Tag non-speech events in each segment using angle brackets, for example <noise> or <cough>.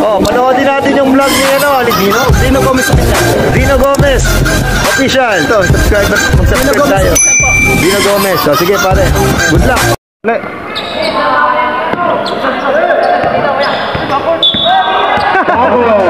Oh, manoodin natin yung vlog ni ano, ni Dino. Dino Gomez official. Dino Gomez. Official. Ito, subscriber. Mag-subscribe tayo. Dino Gomez. So, sige pare. Good luck. Ulit. Ganito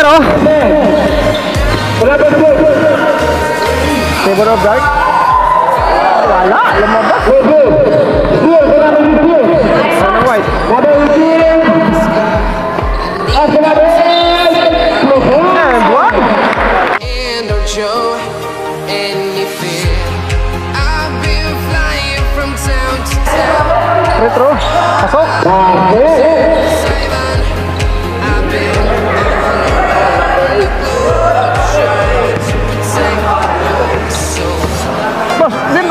Pero, Favor of guard. Wala, lumabas. And one. Retro. Pasok. Okay.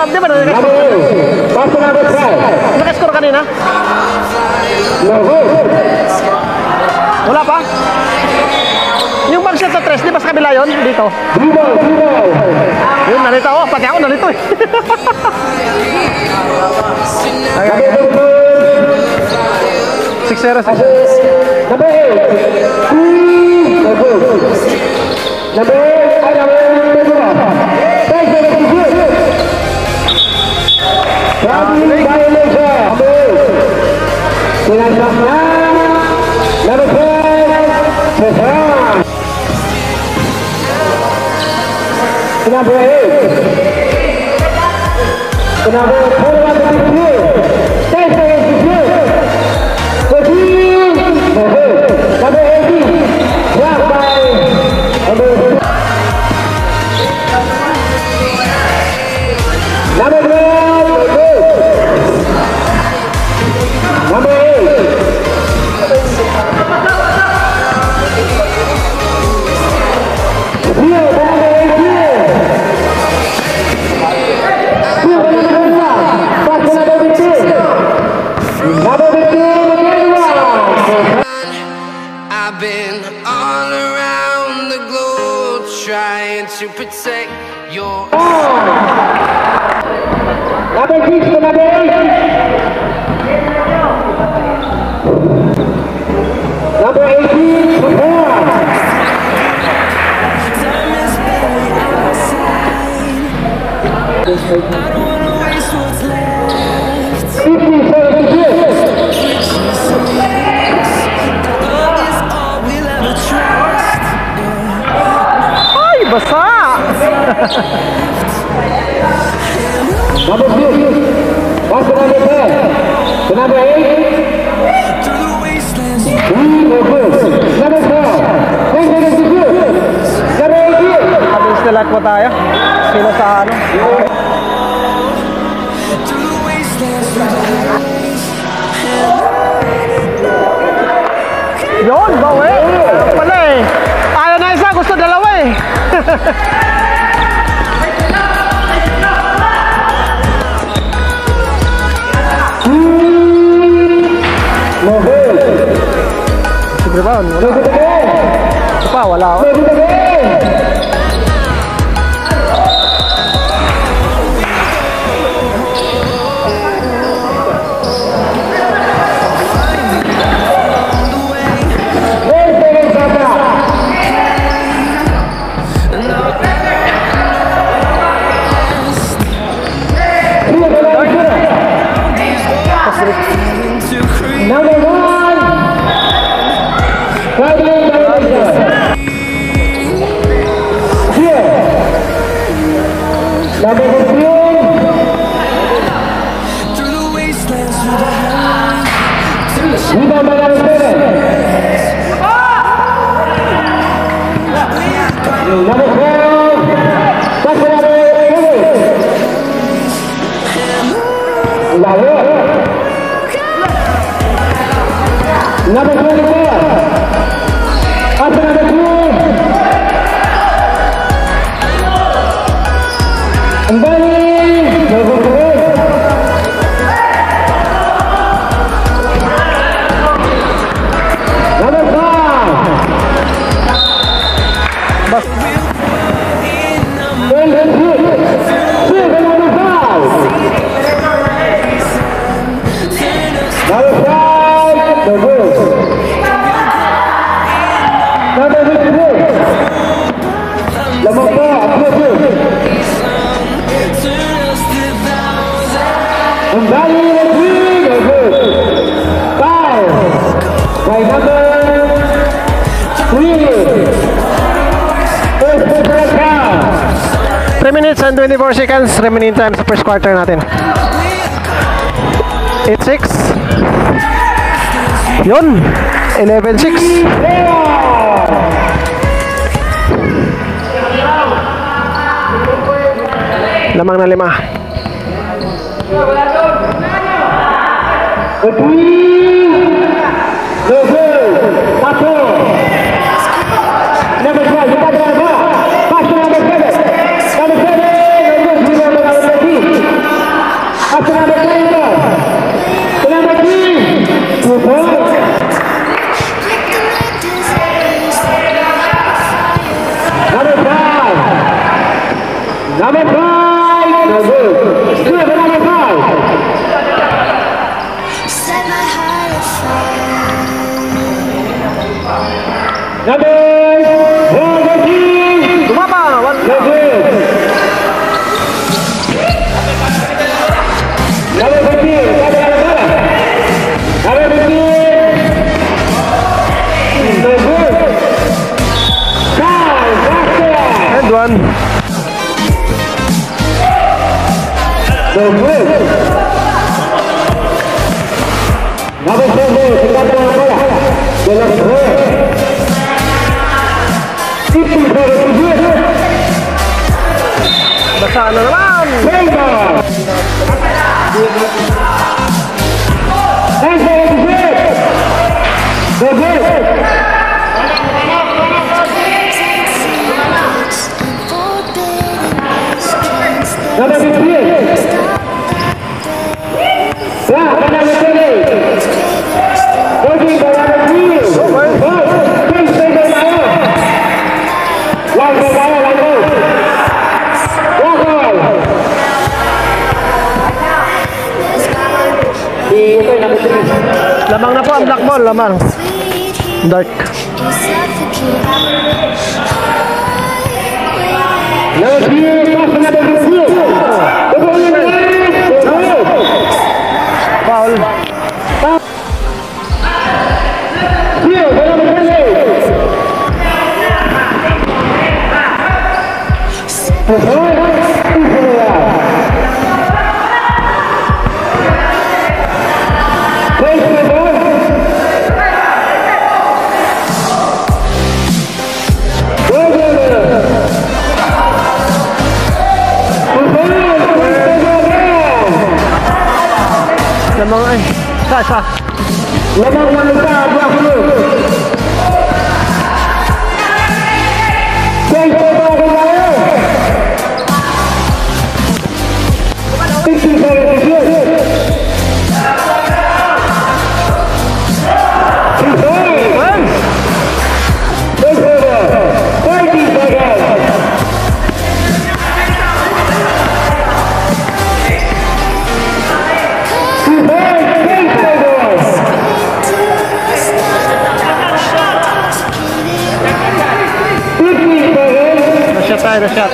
di mana ini? Nak skor kanina? Wala pa? Yung bang set tres, di ba sa kabila yun? Dito. Yun, nalito. Oh, pati ako nalito eh. okay, okay. Six zero, six zero. Number eight. Number eight. number eight. The number Number 18, Cristo la natin time sa first quarter natin. 8-6. Yun. 11-6. Lamang na lima. Good inshallah Lamang na po ang black ball, lamang. Dark. Foul. Uh-huh. さあさあ partijdig gaat.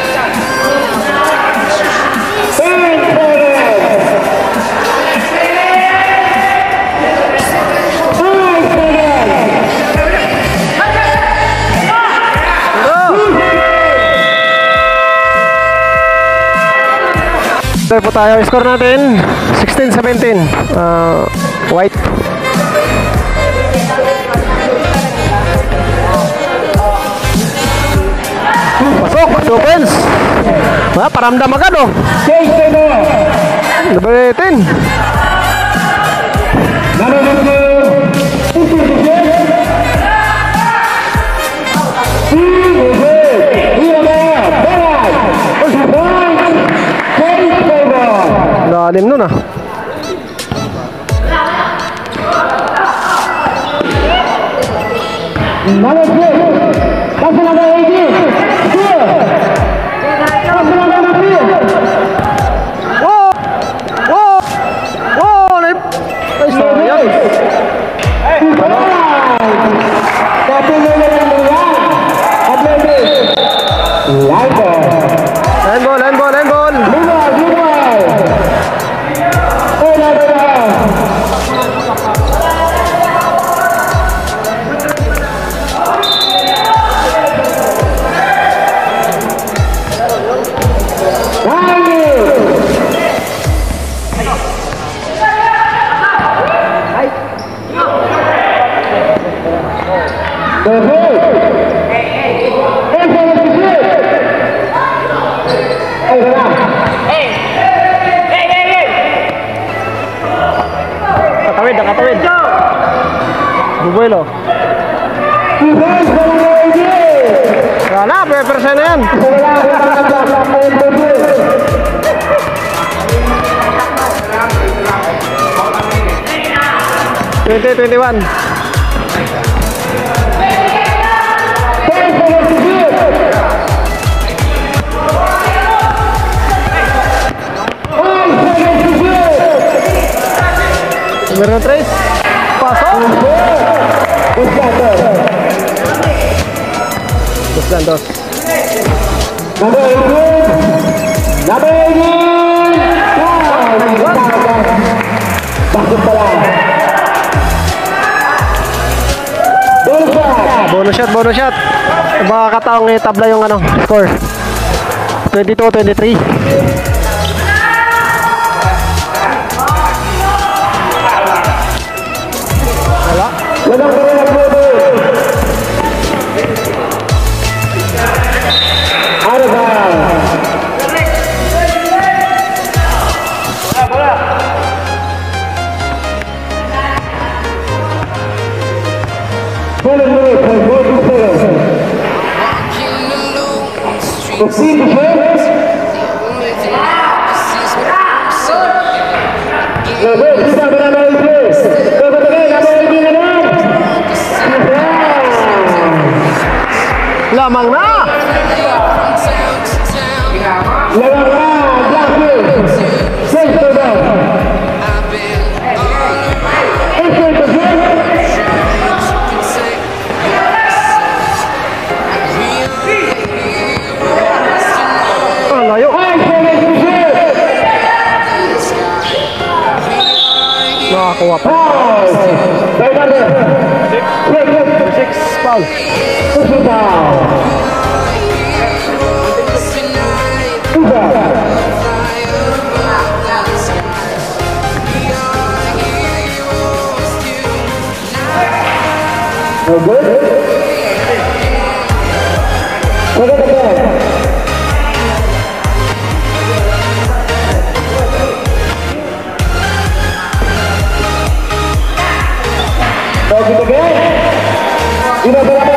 Tayo po tayo. Score natin 16-17. Uh, white. pasok, pasok friends. Ha, ah, paramdam agad oh. Number 18. Lalim nun ah. Number 12. vuelo. Galap, ya, persenan. Twenty twenty one. Número 3 Dos lang, dos. Number 18! Number 18! Bonus shot! Bonus shot, bonus shot! Baka kataong itabla yung ano, score. 22-23. versículo No good? Look at the ball. muito bem. E nós vamos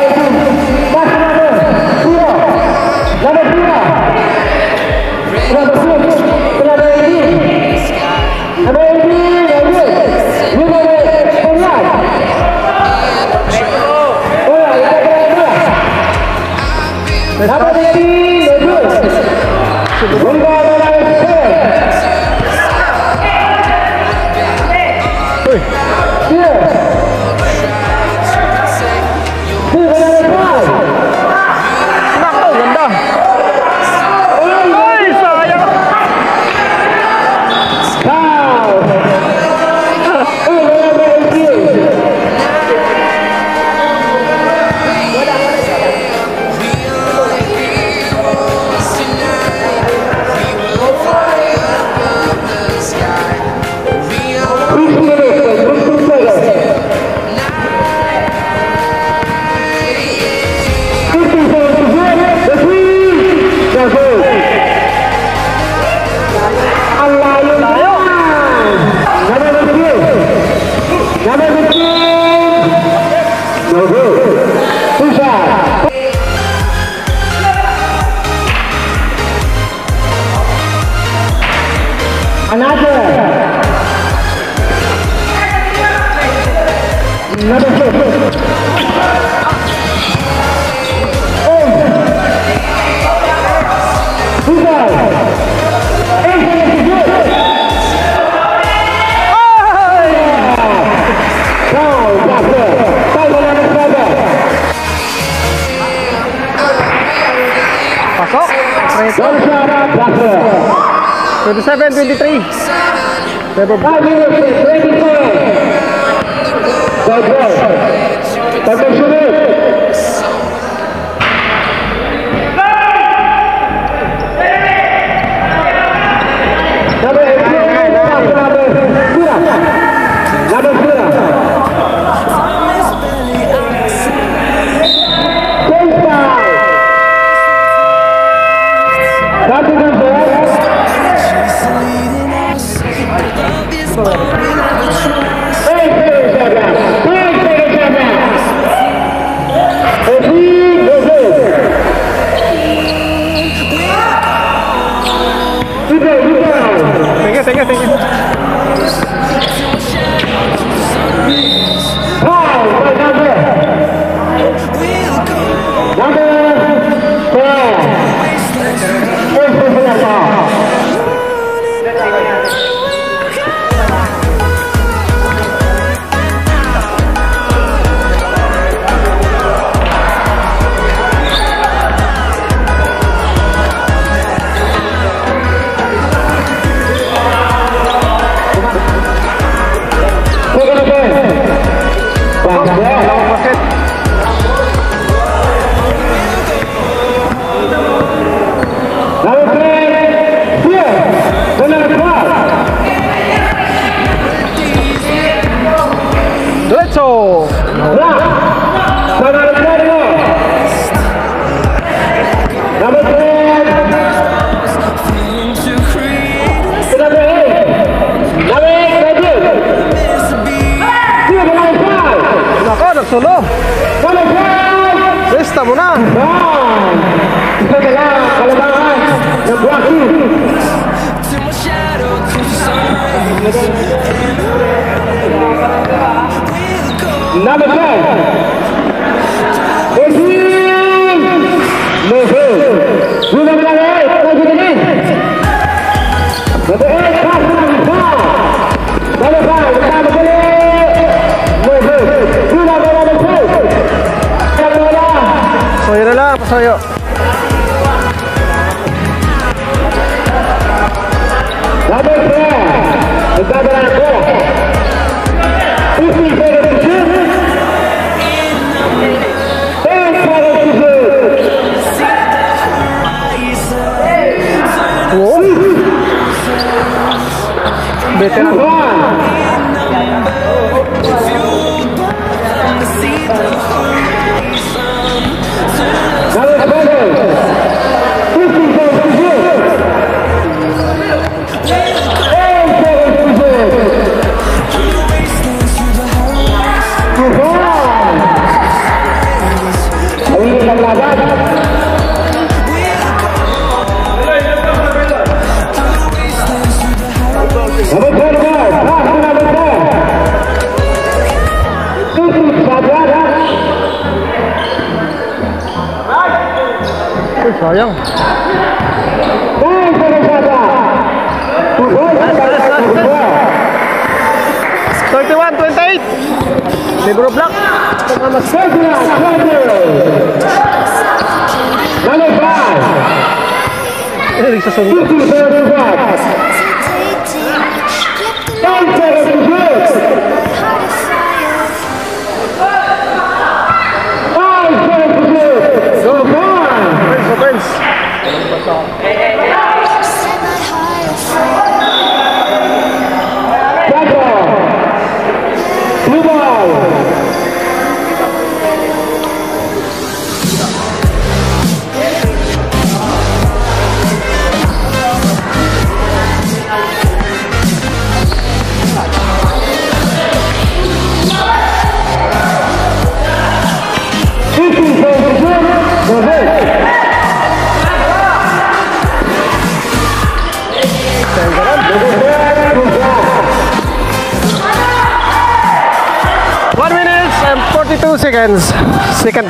Never...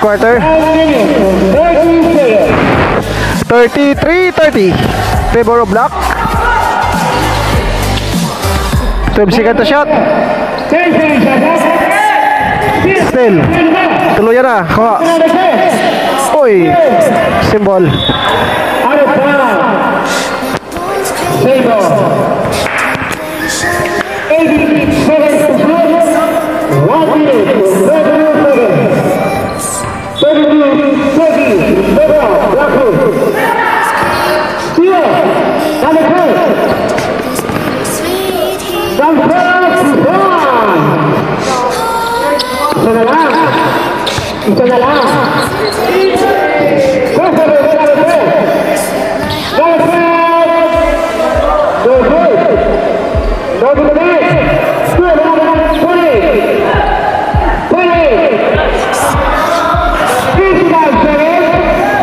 quarter? 33-30 Favor of block 12 second to shot. Still. Tuluyan na. Kuha. Uy. Symbol. Favor.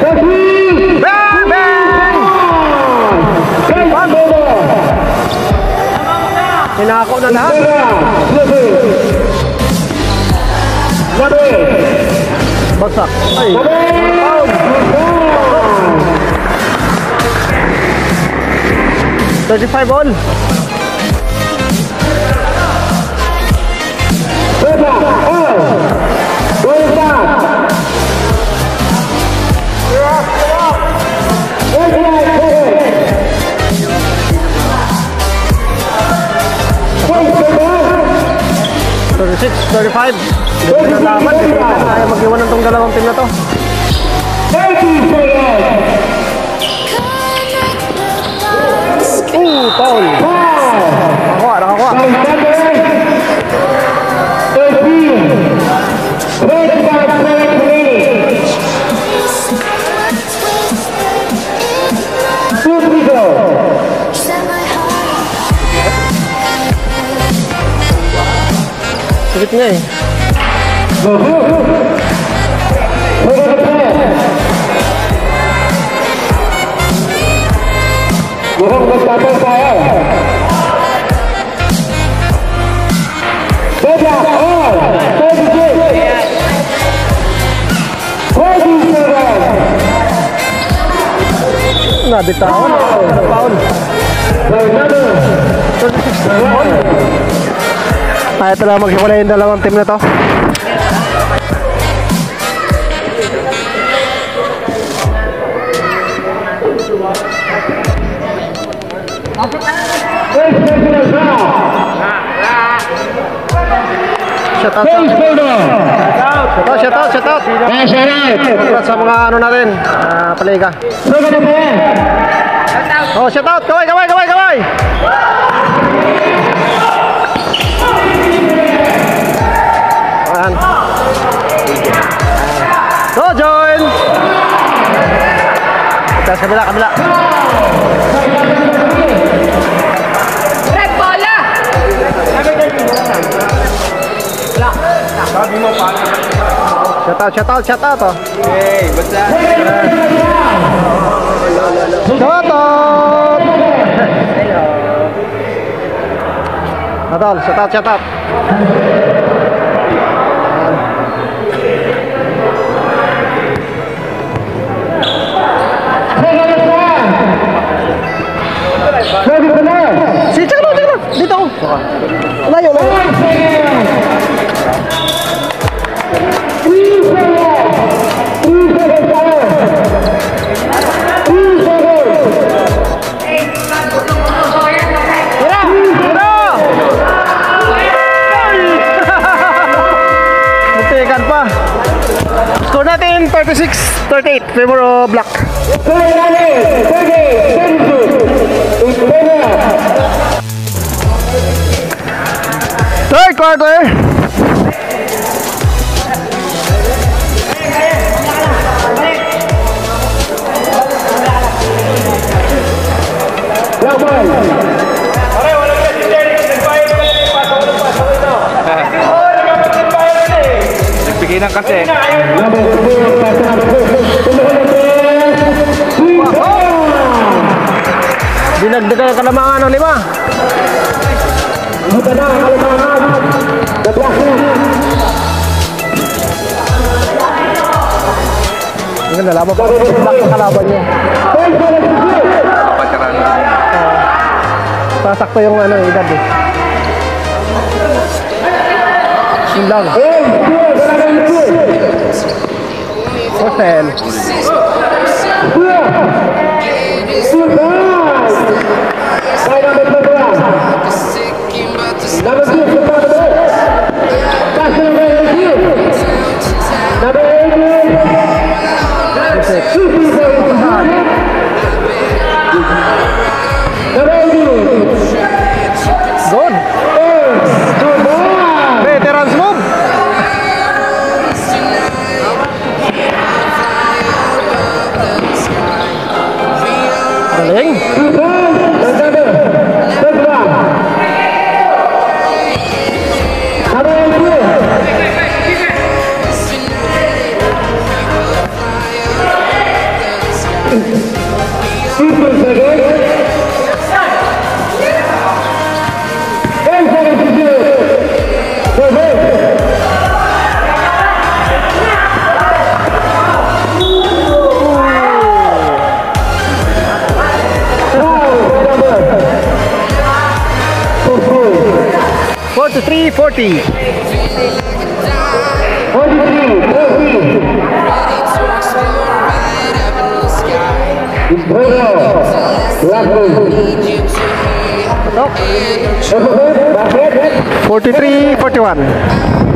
The three. Bang! Bang! Great over. Hinako na lahat. Number Bagsak. Ay. Thirty-five all. Thirty-six, thirty-five. Nalaman. Hindi na kaya mag-iwan ng tong dalawang team na to. 47. Nabitawan. Foul. Fernando. 36 all. Ah, ito lang maghiwalay yung dalawang team na to. Shout out, shout out, shout out, shout out. Sa mga ano natin, ah, paliga. Second and ten. Oh, shout out, kaway, kaway, kaway, kaway. Ayan. Go, join! Tapos kabila, kabila. Shout out, shout out, shout out, oh. Shout Tol, setat setat. Lagi benar. Si. Layo layo. Natin 36-38. Favor of Black. Third quarter. Black one. Bigay ng kasi. Dinagdagan ka ng mga ano, lima. Buta na, lang The black Ang. Black na kalaban niya. Sasakto yung ano, edad eh. Lang. What the hell? feet. 43, 14. Nope. 43, 41.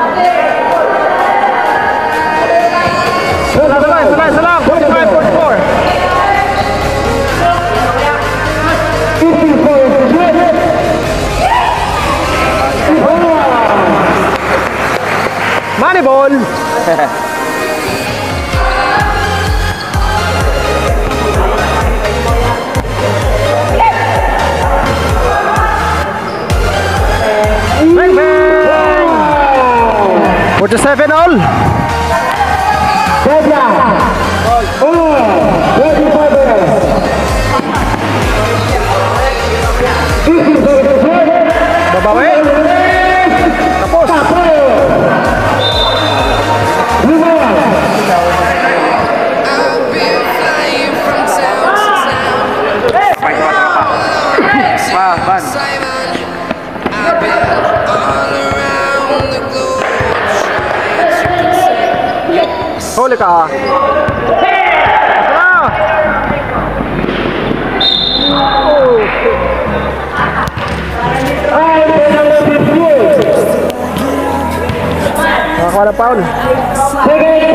Money ball. Bang bang. Forty-seven all. le कहा Agora, Paulo. Chega aí,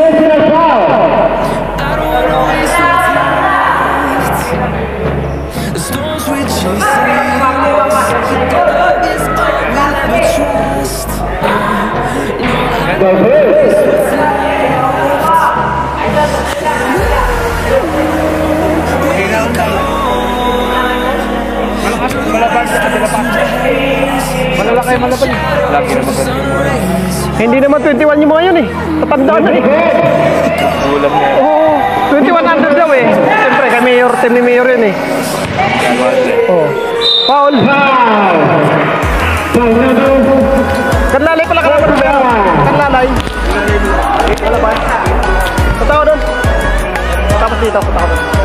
Lagi na maganda. Hindi naman 21 yung mga yun eh. Tatandaan na eh. Ulam niya. Oo. 21 under daw eh. Siyempre, kay Mayor, team ni Mayor yun eh. Oh. Foul. Kanlalay pala kalaban ba yan? Kanlalay. Wala ba? Patawa doon. Tapos dito, patawa doon.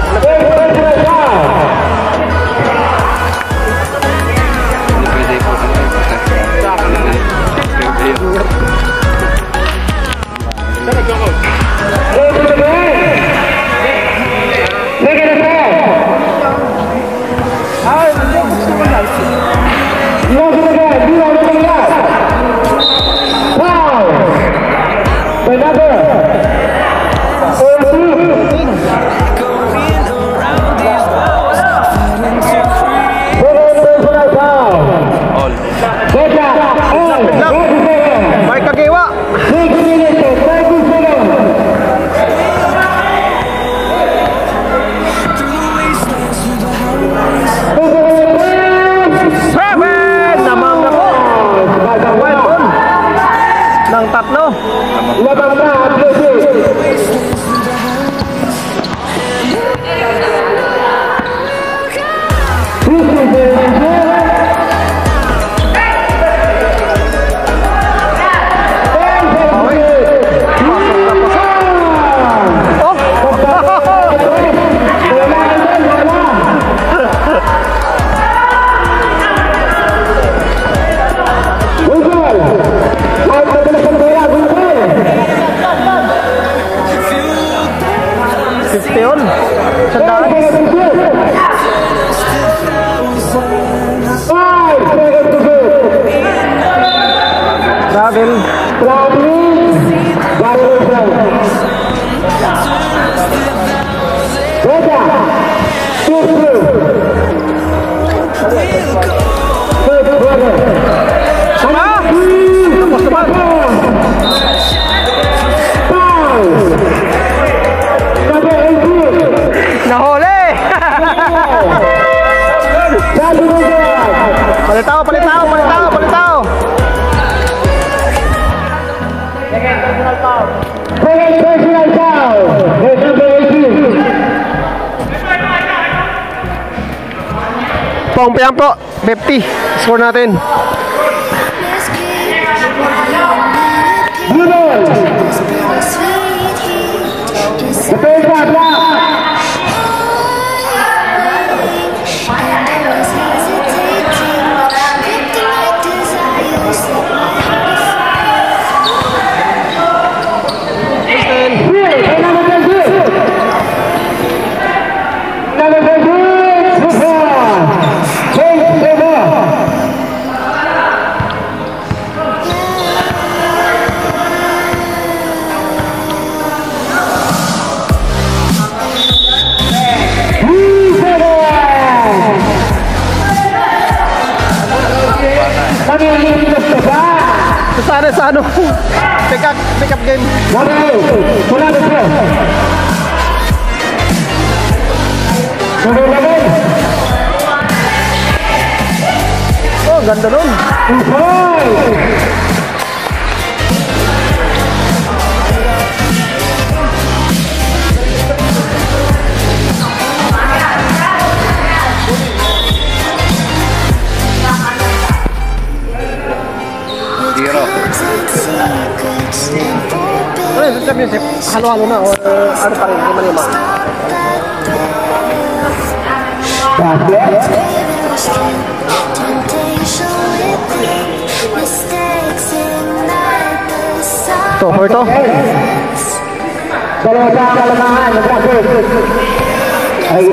你要什么？你要什么？Piyan po, 50. Score natin. Halo-halo na or ano pa rin, lima-lima. Basket. To, for to. Dalawa sa kalamahan basket. Ay,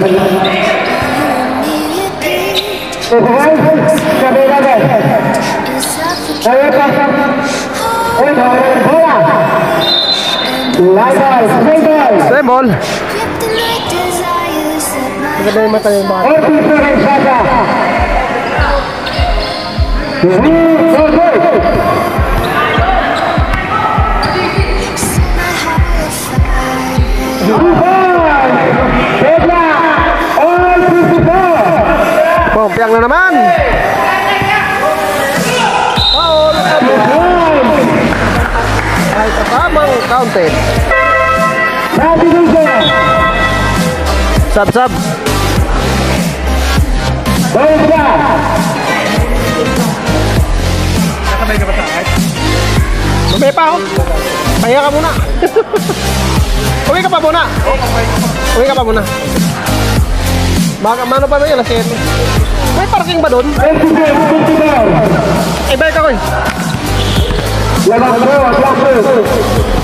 Five, number eleven. Number ten. Ay, number bola. Light ball, straight Lighters, Maganda yung mata yung mga. Ortiz yang na naman. Counted. Sub, sub. Pedra. Mamaya pa ako. Pahinga ka muna. Uwi ka pa muna. Uwi ka pa muna. Baka mano pa na yun, alas 7. May parking ba doon? 26, 54. Eh, balik ako eh. Lamang bro, blocker. Good ball.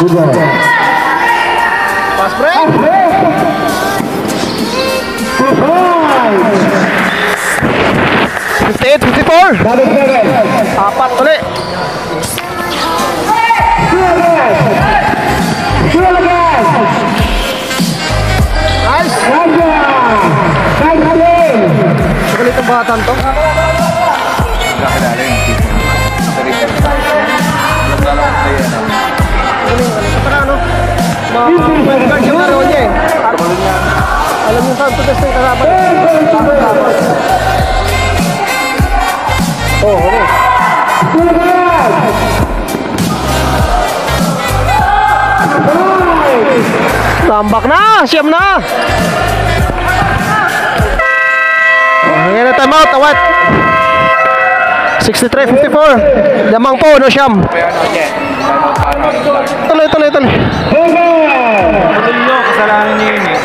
Bubar. Pas pre. Fifty eight, fifty four. Apat uli. Nice. Kembali tembatan to. Sudah kedaling. Mga laro niya eh. Alam yung saan yung kalaban. Oh, okay. Tambak na! Siyam na! Ngayon na time out, awat. 63-54. Lamang po, no siyam. Tuloy, tuloy, tuloy. Tuloy nyo, kasalanan nyo yun. Eh,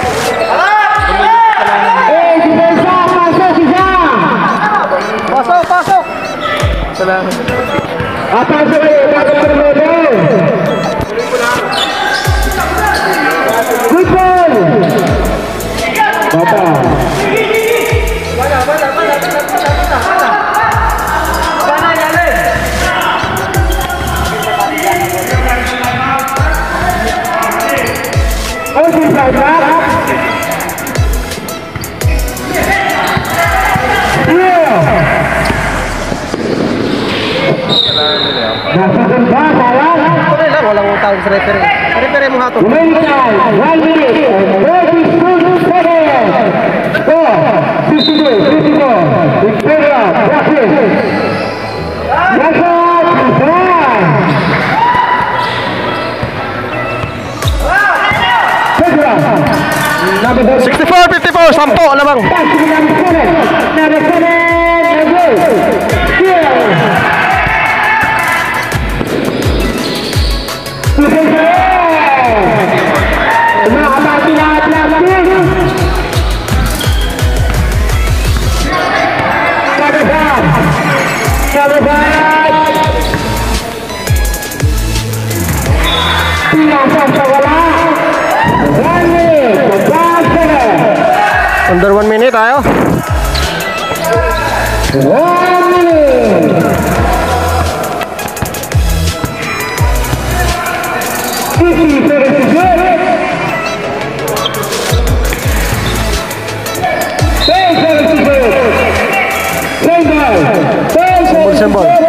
Proszę bardzo.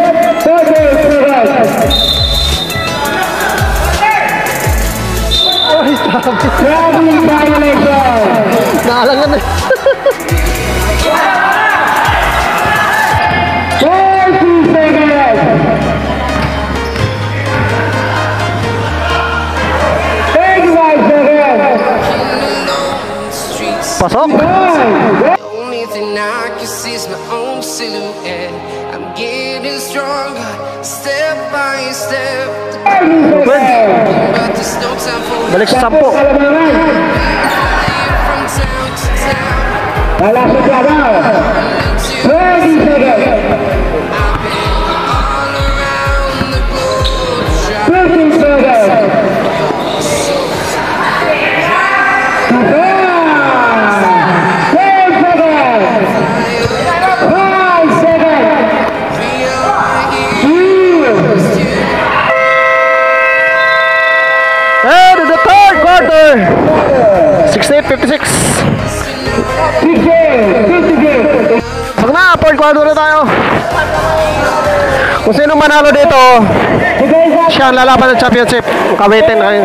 Ay, sabi. The only thing I can see is my own silhouette stronger, step by step. But there's no time for Balik sa sampo. Wala sa trabaho. 20 seconds. 15 seconds. 68-56. Big game. Fifty game. Pasok na, fourth quarter na tayo. Kung sino manalo dito, siya ang lalaban ng championship. Kawitin na kayo.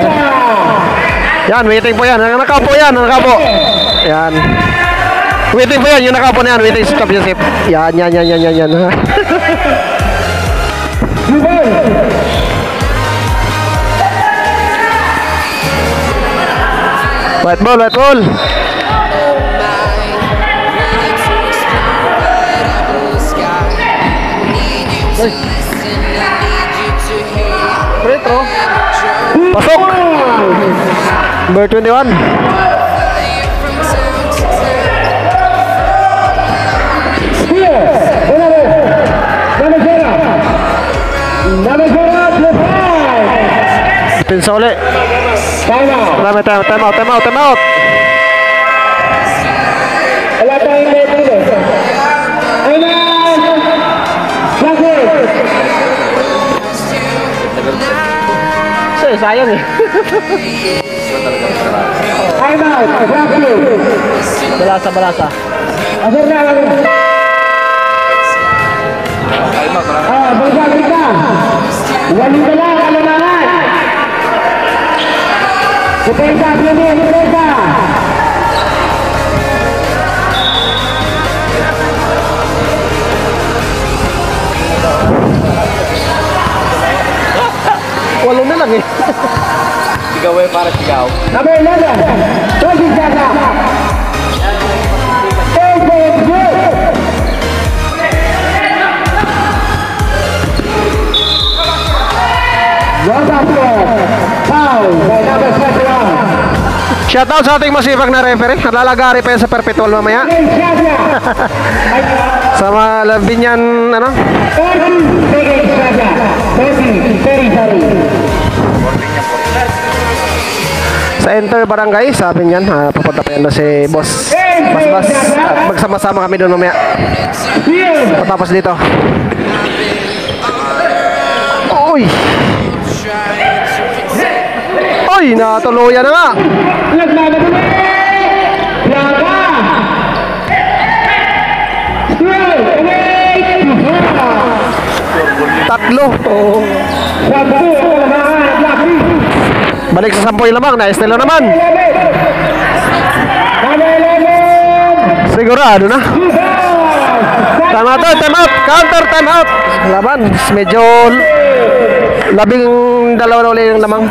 Yan, waiting po yan. Ang nakaupo yan, ang nakaupo. Yan. Waiting po yan, yung nakaupo na yan, waiting sa championship. Yan, yan, yan, yan, yan, yan. <laughs> White ball, white ball. Retro. Pasok. Number 21. Number zero. Time out. Time, time out, time out, time out. Wala tayong sayang eh. Time out. Balasa, balasa. Na lang. Ah, balik ka. Wali ka lang, alanangan. Represa, Guilherme, represa! Walang na lang eh. o eh, para sigaw. Number 11, Togi Zaga. One basketball. Foul by number 21. Shoutout sa ating masipag na referee. Nalalagari pa yan sa perpetual mamaya. <laughs> Sa mga Labinyan, ano? 30 seconds, Jaga. 30, 30, sorry. Sa Enter Barangay, sabi niyan, ha, papunta pa yan si Boss Bas Bas. At magsama-sama kami doon mamaya. Patapos dito. Uy! Uy! Uy, natuluyan na nga. Nagmamadali! Four! Tatlo. Lucky! Balik sa sampo yung lamang. Na-estelo naman. Sigurado na. Time out, time out. Counter, time out. Laban. Medyo labing dalawa na uli yung lamang.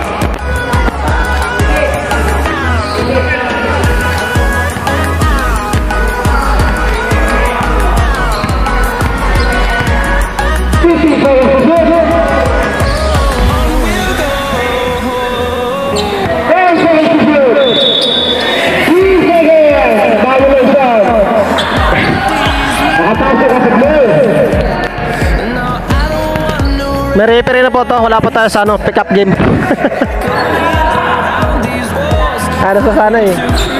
referee na po to. Wala po tayo sa ano, pick up game. <laughs> ano sa sana eh.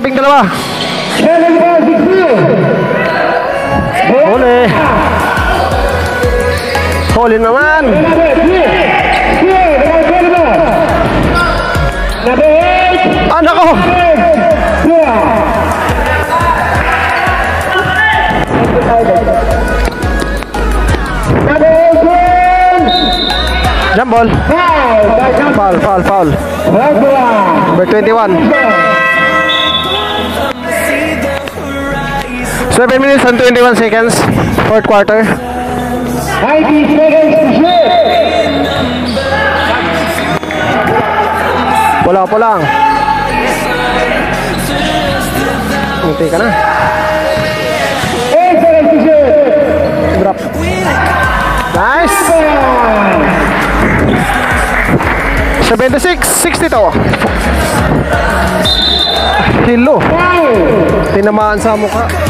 tebing dalawa. Boleh. Hole naman. Anak ko. Jump ball. Foul, foul, foul. Number 21. 7 minutes and 21 seconds. Fourth quarter. 90 seconds to shoot. Pula po lang. Munti ka na. 8 seconds to shoot. Drop. Nice. 76-62. Hilo. Tinamaan sa mukha.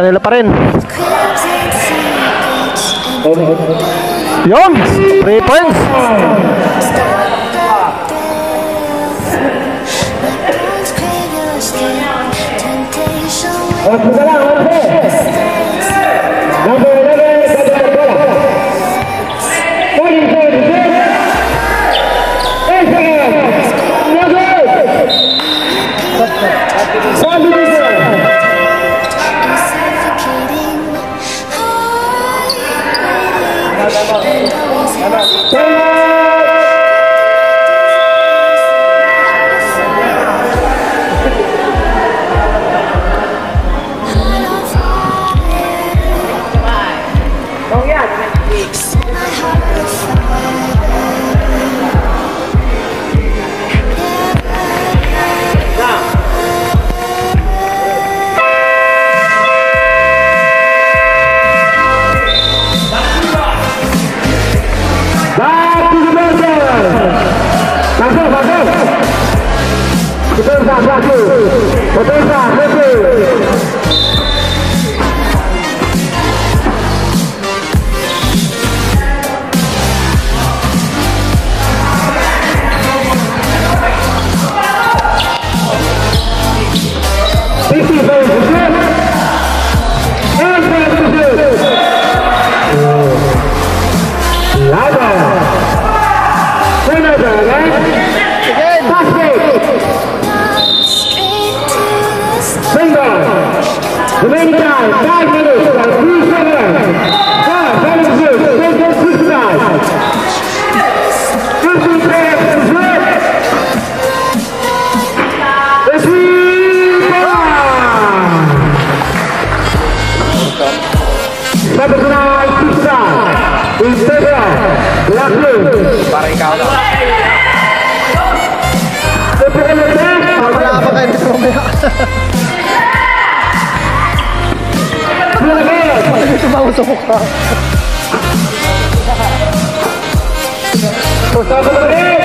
Kanila pa rin. Yun! 3 points. Bones crave your skin Temptation Number remember Gustavo Rodrigues.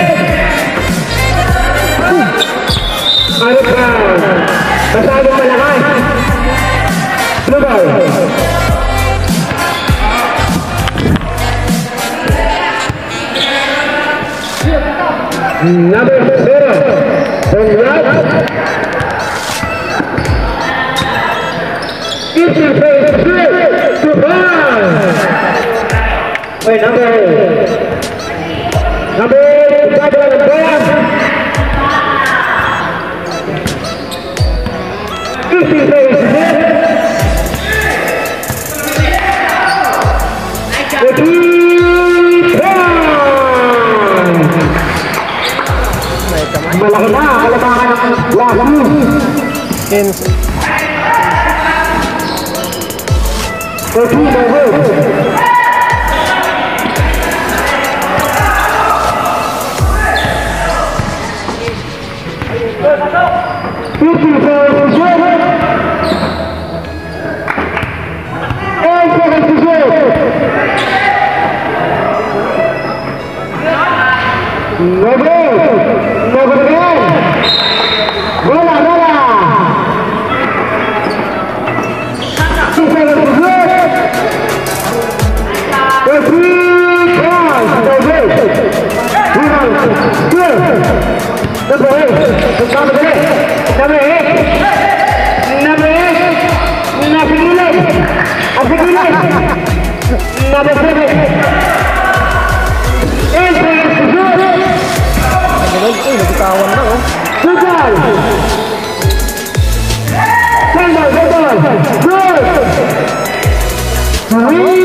Ano Brown. Masyado malakas. Lugar. Number zero. Conrad. It's your first Malaki na, kalabakan ng 13. Nagkatawan na oh. Ball, good ball. Good. Three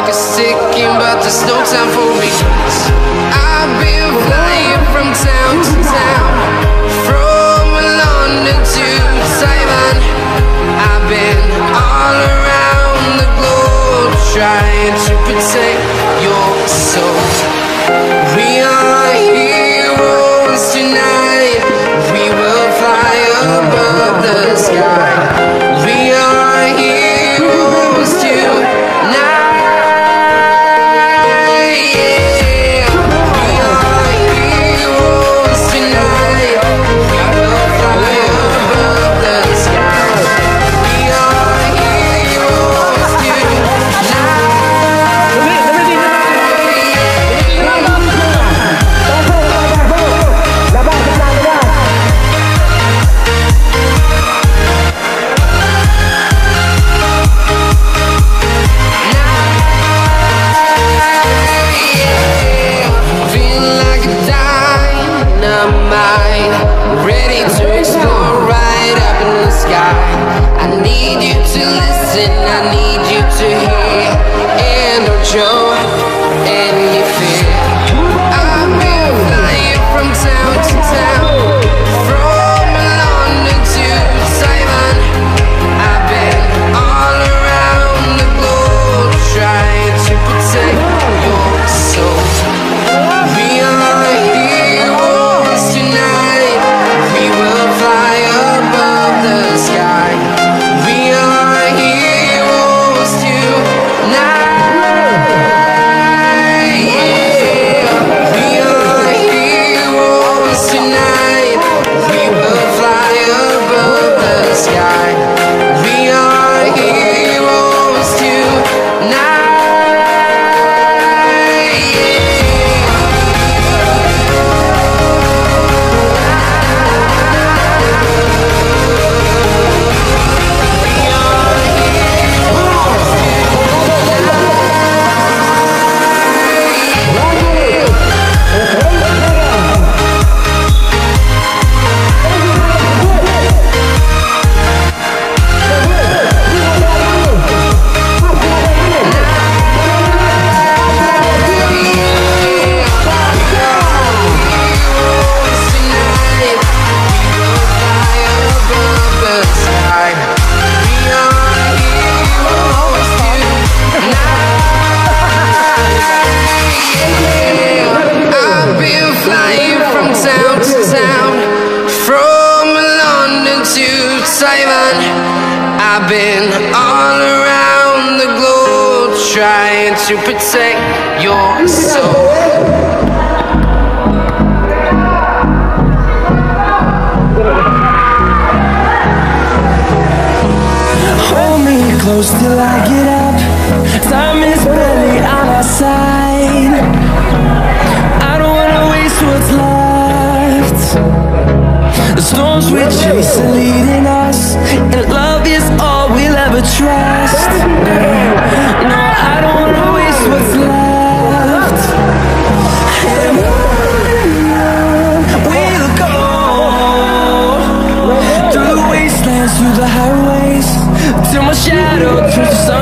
Clock is ticking, but there's no time for me. I've been flying from town to town, from London to Taiwan. I've been all around the globe trying to protect your soul. We are heroes tonight. We will fly above the sky. pretend to the.